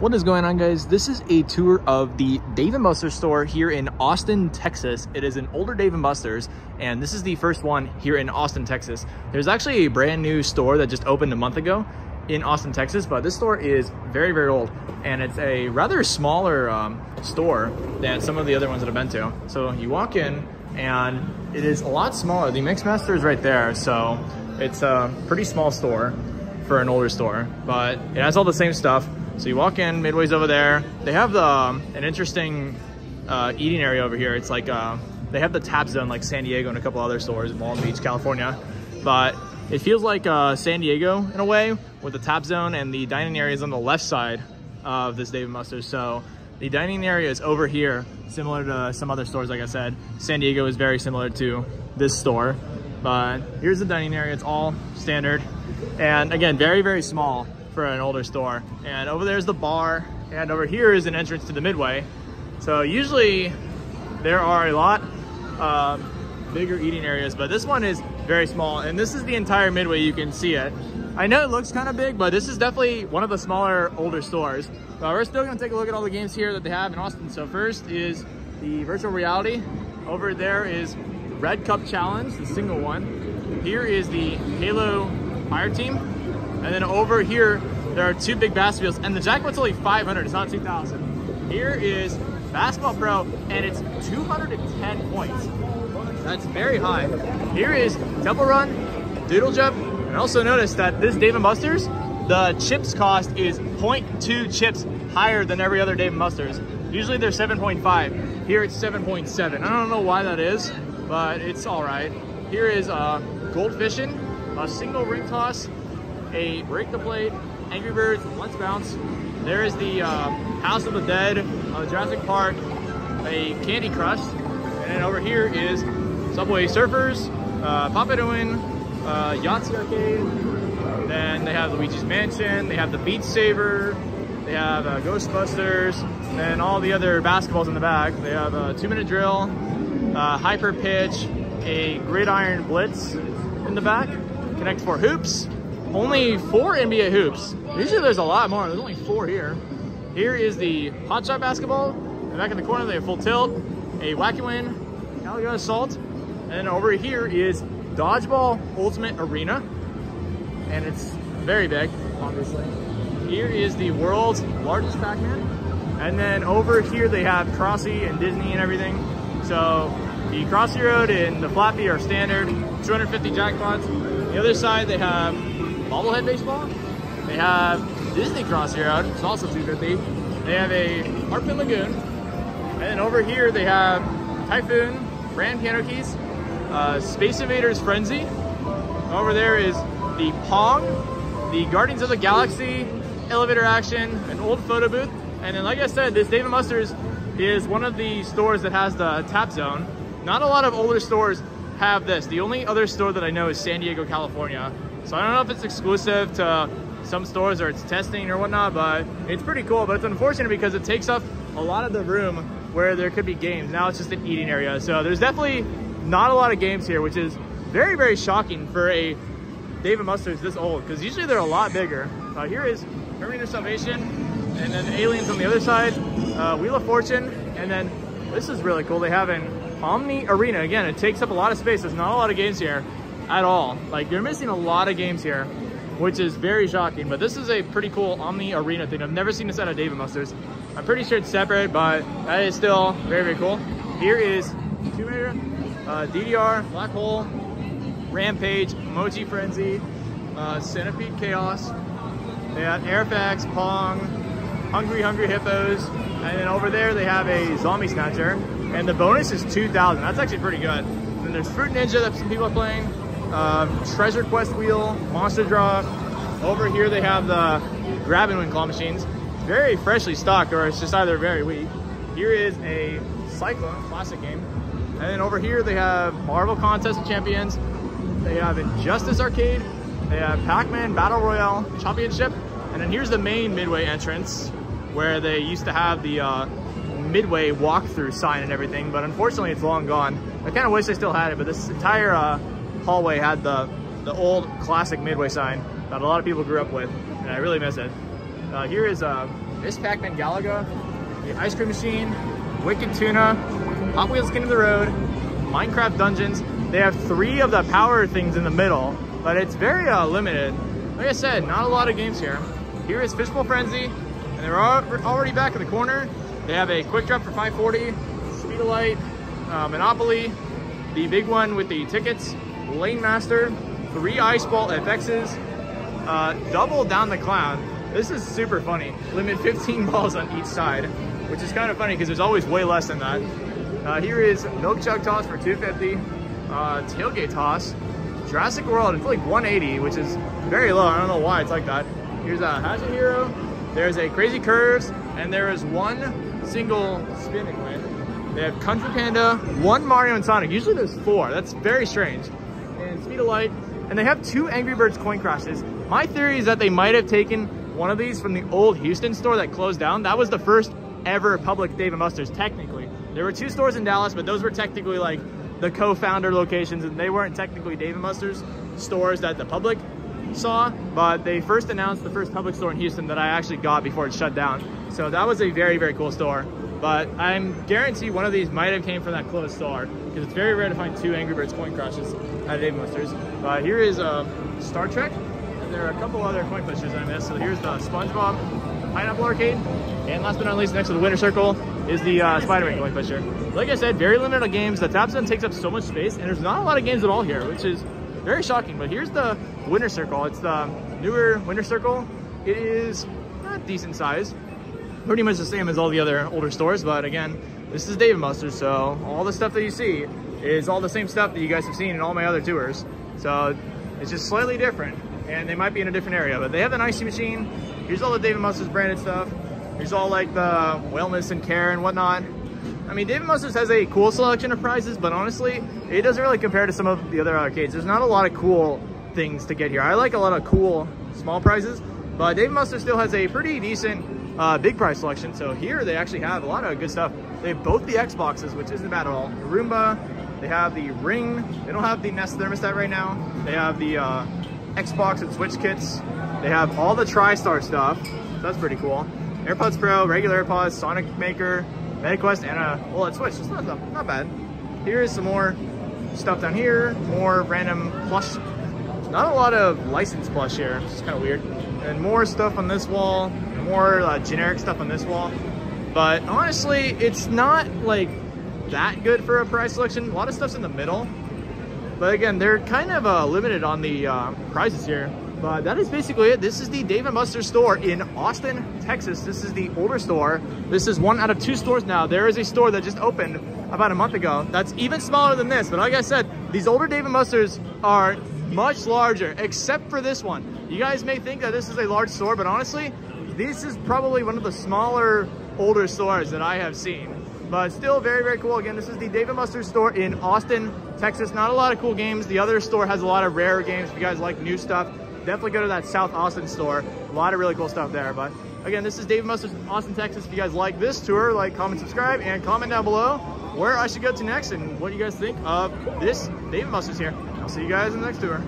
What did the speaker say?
What is going on guys? This is a tour of the Dave & Buster's store here in Austin, Texas. It is an older Dave & Buster's and this is the first one here in Austin, Texas. There's actually a brand new store that just opened a month ago in Austin, Texas, but this store is very, very old and it's a rather smaller um, store than some of the other ones that I've been to. So you walk in and it is a lot smaller. The Mixmaster is right there, so it's a pretty small store for an older store, but it has all the same stuff. So you walk in, Midway's over there. They have the, um, an interesting uh, eating area over here. It's like, uh, they have the tap zone like San Diego and a couple other stores in Long Beach, California. But it feels like uh, San Diego in a way with the tap zone and the dining area is on the left side of this Dave & Buster's. So the dining area is over here, similar to some other stores, like I said. San Diego is very similar to this store. But here's the dining area. It's all standard. And again, very, very small for an older store. And over there's the bar, and over here is an entrance to the Midway. So usually there are a lot uh, bigger eating areas, but this one is very small. And this is the entire Midway, you can see it. I know it looks kind of big, but this is definitely one of the smaller, older stores. But we're still gonna take a look at all the games here that they have in Austin. So first is the virtual reality. Over there is Red Cup Challenge, the single one. Here is the Halo Fire Team. And then over here, there are two big basketballs, and the jackpot's only 500, it's not 2,000. Here is Basketball Pro, and it's 210 points. That's very high. Here is Double Run, Doodle Jump, and also notice that this Dave & Buster's, the chips cost is 0.2 chips higher than every other Dave & Buster's. Usually they're 7.5. Here it's 7.7. I don't know why that is, but it's all right. Here is uh, Gold Fishing, a single ring toss, a Break the Plate, Angry Birds, Let's Bounce. There is the uh, House of the Dead, uh, Jurassic Park, a Candy Crush, and then over here is Subway Surfers, uh, Pop It Win, uh, Yahtzee Arcade, then they have Luigi's Mansion, they have the Beat Saber, they have uh, Ghostbusters, and then all the other basketballs in the back. They have a two-minute drill, uh, Hyper Pitch, a Gridiron Blitz in the back, Connect Four Hoops, only four NBA hoops. Usually there's a lot more. There's only four here. Here is the hot shot basketball. And back in the corner, they have full tilt, a wacky win, Galaga assault. And then over here is dodgeball ultimate arena. And it's very big, obviously. Here is the world's largest Pac-Man. And then over here they have Crossy and Disney and everything. So the Crossy Road and the Flappy are standard, 250 jackpots. The other side they have bobblehead baseball. They have Disney Crossy Road, it's also 250. They have a Harpoon Lagoon. And then over here they have Typhoon, Grand Piano Keys, uh, Space Invaders Frenzy. Over there is the Pong, the Guardians of the Galaxy, Elevator Action, an old photo booth. And then like I said, this Dave & Buster's is one of the stores that has the tap zone. Not a lot of older stores have this. The only other store that I know is San Diego, California. So I don't know if it's exclusive to some stores or it's testing or whatnot, but it's pretty cool. But it's unfortunate because it takes up a lot of the room where there could be games. Now it's just an eating area. So there's definitely not a lot of games here, which is very, very shocking for a Dave & Buster's this old, because usually they're a lot bigger. Uh, here is Terminator Salvation, and then Aliens on the other side, uh, Wheel of Fortune, and then this is really cool. They have an Omni Arena. Again, it takes up a lot of space. There's not a lot of games here at all. Like you're missing a lot of games here, which is very shocking. But this is a pretty cool Omni Arena thing. I've never seen this out of Dave & Buster's. I'm pretty sure it's separate, but that is still very, very cool. Here is Tomb Raider, uh, DDR, Black Hole, Rampage, Emoji Frenzy, uh, Centipede Chaos. They have Air FX, Pong, Hungry Hungry Hippos, and then over there they have a Zombie Snatcher. And the bonus is 2,000. That's actually pretty good. And then there's Fruit Ninja that some people are playing. Um, Treasure Quest Wheel, Monster Draw. Over here they have the grab and win claw machines. Very freshly stocked or it's just either very weak. Here is a Cyclone classic game. And then over here they have Marvel Contest of Champions. They have Injustice Arcade. They have Pac-Man Battle Royale Championship. And then here's the main Midway entrance where they used to have the uh, Midway walkthrough sign and everything, but unfortunately it's long gone. I kind of wish I still had it, but this entire uh, hallway had the, the old classic Midway sign that a lot of people grew up with, and I really miss it. Uh, here is uh, Miss Pac-Man Galaga, the Ice Cream Machine, Wicked Tuna, Hot Wheels King of the Road, Minecraft Dungeons. They have three of the power things in the middle, but it's very uh, limited. Like I said, not a lot of games here. Here is Fishbowl Frenzy, and they're already back in the corner. They have a Quick Drop for 540, Speed of Light, uh, Monopoly, the big one with the tickets, Lane Master, three Ice Ball FXs, uh, double down the clown. This is super funny. Limit 15 balls on each side, which is kind of funny because there's always way less than that. Uh, here is Milk Jug Toss for 250, uh, Tailgate Toss, Jurassic World, it's like 180, which is very low. I don't know why it's like that. Here's a Hatchet Hero, there's a Crazy Curves, and there is one single spinning win. They have Fu Panda, one Mario and Sonic. Usually there's four. That's very strange. And Light, and they have two Angry Birds coin crashes. My theory is that they might have taken one of these from the old Houston store that closed down. That was the first ever public Dave & Buster's, technically. There were two stores in Dallas, but those were technically like the co-founder locations, and they weren't technically Dave & Buster's stores that the public saw, but they first announced the first public store in Houston that I actually got before it shut down. So that was a very, very cool store. But I'm guarantee one of these might have came from that closed store because it's very rare to find two Angry Birds coin crashes at Dave Buster's. Uh, here is uh, Star Trek, and there are a couple other coin pushers I missed. So here's the SpongeBob Pineapple Arcade, and last but not least, next to the Winner's Circle is the uh, Spider-Man coin pusher. Like I said, very limited games. The top zone takes up so much space, and there's not a lot of games at all here, which is very shocking. But here's the Winner's Circle. It's the newer Winner's Circle. It is not decent size, pretty much the same as all the other older stores, but again, this is Dave & Buster's, so all the stuff that you see is all the same stuff that you guys have seen in all my other tours. So it's just slightly different, and they might be in a different area, but they have an ICEE machine. Here's all the Dave & Buster's branded stuff. Here's all like the wellness and care and whatnot. I mean, Dave & Buster's has a cool selection of prizes, but honestly, it doesn't really compare to some of the other arcades. There's not a lot of cool things to get here. I like a lot of cool small prizes, but Dave & Buster's still has a pretty decent uh, big prize selection. So here they actually have a lot of good stuff. They have both the Xboxes, which isn't bad at all. The Roomba, they have the Ring. They don't have the Nest thermostat right now. They have the uh, Xbox and Switch kits. They have all the TriStar stuff. So that's pretty cool. AirPods Pro, regular AirPods, Sonic Maker, MetaQuest, and a OLED Switch. It's not, not bad. Here is some more stuff down here. More random plush. Not a lot of licensed plush here. It's kind of weird. And more stuff on this wall more uh, generic stuff on this wall. But honestly, it's not like that good for a price selection. A lot of stuff's in the middle. But again, they're kind of uh, limited on the uh, prices here. But that is basically it. This is the Dave & Buster's store in Austin, Texas. This is the older store. This is one out of two stores now. There is a store that just opened about a month ago. That's even smaller than this. But like I said, these older Dave & Buster's are much larger, except for this one. You guys may think that this is a large store, but honestly, this is probably one of the smaller, older stores that I have seen. But still very, very cool. Again, this is the Dave & Buster's store in Austin, Texas. Not a lot of cool games. The other store has a lot of rare games. If you guys like new stuff, definitely go to that South Austin store. A lot of really cool stuff there. But again, this is Dave & Buster's in Austin, Texas. If you guys like this tour, like, comment, subscribe, and comment down below where I should go to next and what you guys think of this Dave & Buster's here. I'll see you guys in the next tour.